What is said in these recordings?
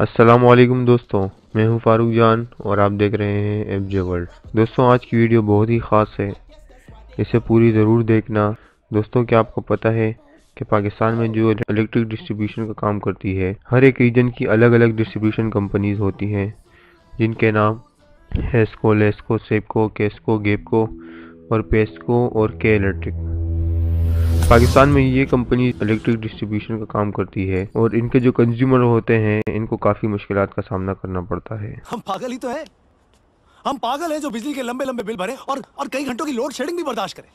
السلام علیکم دوستوں میں ہوں فاروق جان اور آپ دیکھ رہے ہیں ایف جے ورلڈ۔ دوستوں آج کی ویڈیو بہت ہی خاص ہے، اسے پوری ضرور دیکھنا۔ دوستوں کیا آپ کو پتہ ہے کہ پاکستان میں جو الیکٹرک ڈسٹریبیوشن کا کام کرتی ہے، ہر ایک ریجن کی الگ الگ ڈسٹریبیوشن کمپنیز ہوتی ہیں، جن کے نام ہیسکو، لیسکو، سیپکو، کیسکو، گیپکو اور پیسکو اور کے الیکٹرک۔ پاکستان میں یہ کمپنی الیکٹرک ڈسٹریبیوشن کا کام کرتی ہے اور ان کے جو کنزیومر ہوتے ہیں ان کو کافی مشکلات کا سامنا کرنا پڑتا ہے۔ ہم پاگل ہی تو ہیں۔ ہم پاگل ہیں جو بجلی کے لمبے لمبے بل بھرے اور اور کئی گھنٹوں کی لوڈ شیڈنگ بھی برداشت کریں۔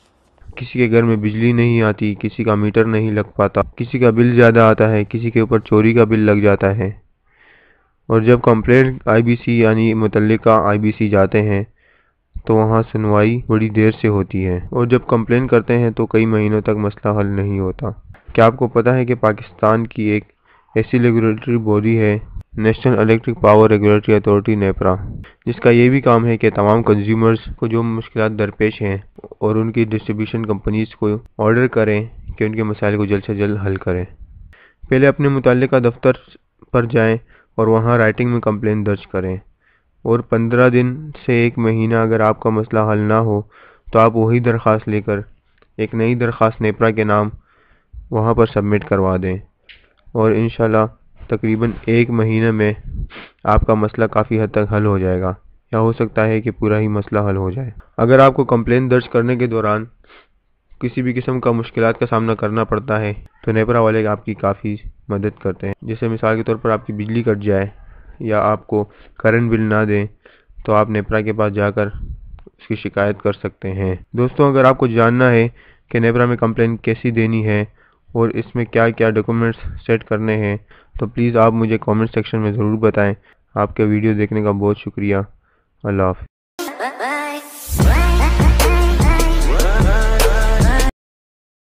کسی کے گھر میں بجلی نہیں آتی کسی کا میٹر نہیں لگ پاتا کسی کا بل زیادہ آتا ہے کسی کے اوپر چوری کا بل لگ جاتا ہے۔ اور جب کمپلین آئی بی سی یعنی متعلقہ آئی بی سی جاتے ہیں تو وہاں سنوائی بڑی دیر سے ہوتی ہے۔ اور جب کمپلین کرتے ہیں تو کئی مہینوں تک مسئلہ حل نہیں ہوتا۔ کیا آپ کو پتہ ہے کہ پاکستان کی ایک ایسی ریگولیٹری باڈی ہے national electric power regulatory authority NEPRA جس کا یہ بھی کام ہے کہ تمام کنزیومرز کو جو مشکلات درپیش ہیں اور ان کی ڈسٹریبیوشن کمپنیز کو آرڈر کریں کہ ان کے مسائل کو جلد سے جلد حل کریں۔ پہلے اپنے متعلقہ دفتر پر جائیں اور وہاں رائٹنگ میں کمپلین درج کریں۔ اور پندرہ دن سے ایک مہینہ اگر آپ کا مسئلہ حل نہ ہو تو آپ وہی درخواست لے کر ایک نئی درخواست نیپرا کے نام وہاں پر سبمٹ کروا دیں۔ اور انشاءاللہ تقریباً ایک مہینہ میں آپ کا مسئلہ کافی حد تک حل ہو جائے گا یا ہو سکتا ہے کہ پورا ہی مسئلہ حل ہو جائے۔ اگر آپ کو کمپلین درج کرنے کے دوران کسی بھی قسم کا مشکلات کا سامنا کرنا پڑتا ہے تو نیپرا والے آپ کی کافی مدد کرتے ہیں۔ جیسے مثال کے طور پر آپ کی بجلی کٹ جائے یا آپ کو کرنٹ بل نہ دیں، تو آپ نیپرا کے پاس جا کر اس کی شکایت کر سکتے ہیں۔ دوستوں اگر آپ کو جاننا ہے کہ نیپرا میں کمپلین کیسی دینی ہے اور اس میں کیا کیا ڈاکومنٹس سیٹ کرنے ہیں، تو پلیز آپ مجھے کامنٹ سیکشن میں ضرور بتائیں۔ آپ کے ویڈیو دیکھنے کا بہت شکریہ۔ اللہ حافظ۔